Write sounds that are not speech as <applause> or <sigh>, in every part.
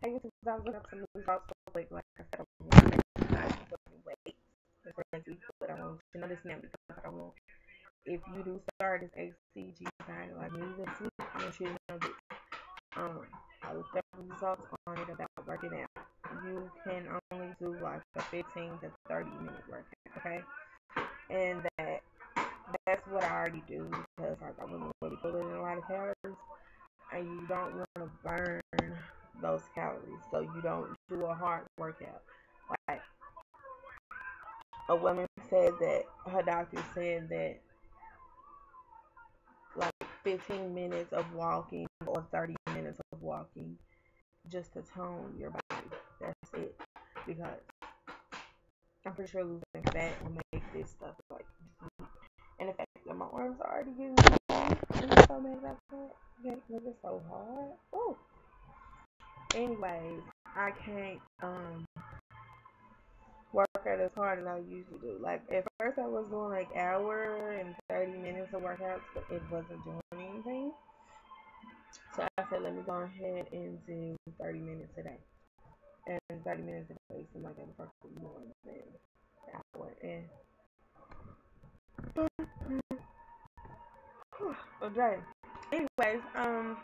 Hey, YouTube, I was looking up some news also quick. Like I said, I'm going to wait for week, but I want you to know this now because I want if you do start this HCG thing like me this week, I want you to know this. Um, I looked up results on it about working out. You can only do like a 15 to 30 minute workout, okay? And that that's what I already do because like I wasn't really pulling in a lot of calories, and you don't want to burn those calories, so you don't do a hard workout. Like a woman said that her doctor said that like 15 minutes of walking or 30 minutes of walking just to tone your body. That's it. Because I'm pretty sure losing fat will make this stuff like and the fact that my arms are already getting so mad about that. Because so hard. Oh. Anyways, I can't um work out as hard as I usually do. Like at first I was doing like hour and 30 minutes of workouts, but it wasn't doing anything. So I said, let me go ahead and do 30 minutes a day. And 30 minutes a day seems like that work more than an hour. And <sighs> <sighs> okay. Anyways, um,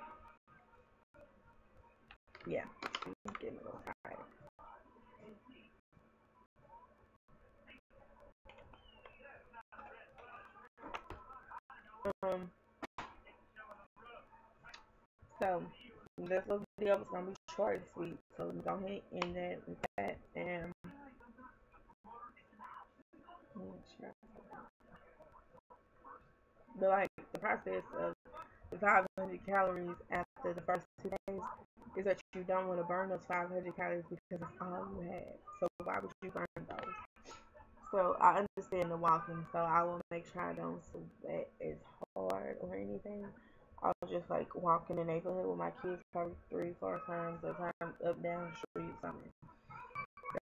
yeah, I'm getting a. Um, so this little video is gonna be short and sweet. So let me go ahead and end it with that and but like the process of the 500 calories after the first two days that you don't want to burn those 500 calories because it's all you have. So why would you burn those? So I understand the walking, so I will make sure I don't sweat as hard or anything. I'll just like walk in the neighborhood with my kids probably three, four times a time up down the street, something.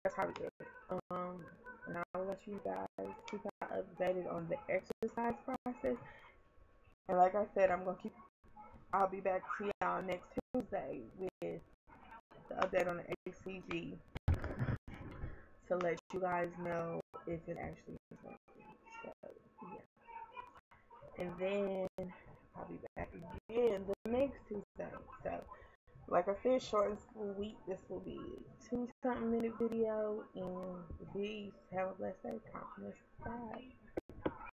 That's how we do it. Um, and I'll let you guys keep updated on the exercise process. And like I said, I'm gonna keep. I'll be back to y'all next Tuesday with the update on the HCG to let you guys know if it actually is working. So yeah. And then I'll be back again the next Tuesday. So like I said, short and sweet. This will be two something minute video and peace. Have a blessed day. Confidence. Bye.